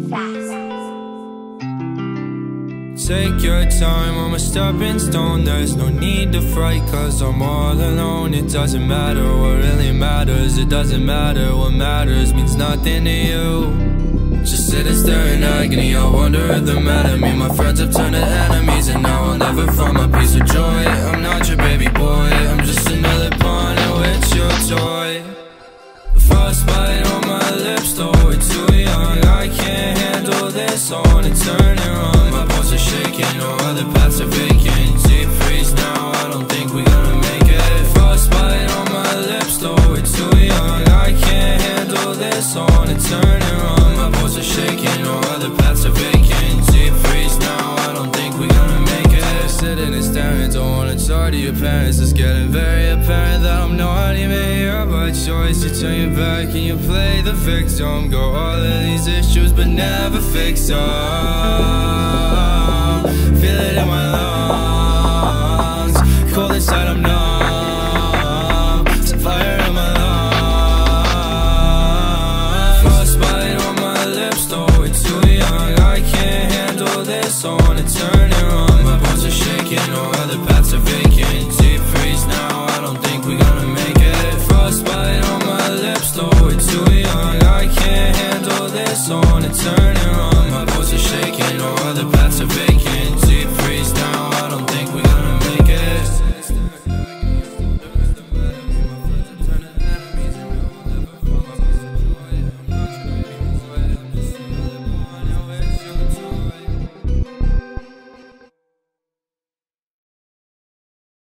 fast. Take your time, I'm a stepping stone. There's no need to fright cause I'm all alone. It doesn't matter what really matters. It doesn't matter what matters Means nothing to you. Just sitting there in agony, I wonder if they're mad at me. My friends have turned to enemies and now I'll never find my peace or joy. I'm not your baby boy, I'm just another pawn, oh it's your toy. Frostbite on my lips, though this, I wanna turn it on. My pulse is shaking, no other paths are vacant. Deep freeze now, I don't think we're gonna make it. Frostbite on my lips though we're too young. I can't handle this, I wanna turn your parents It's getting very apparent that I'm not even here by choice. You turn your back and you play the victim. Go all of these issues but never fix them Feel it in my lungs. Cold inside, I'm numb. It's fire in my lungs. Frostbite on my lips, though. We're too young. I can't handle this, I wanna turn it on my bones are shaking, no other paths are vacant. Deep freeze now, I don't think we're gonna make it. Frostbite on my lips, though we're too young. I can't handle this on a turning on My bones are shaking, no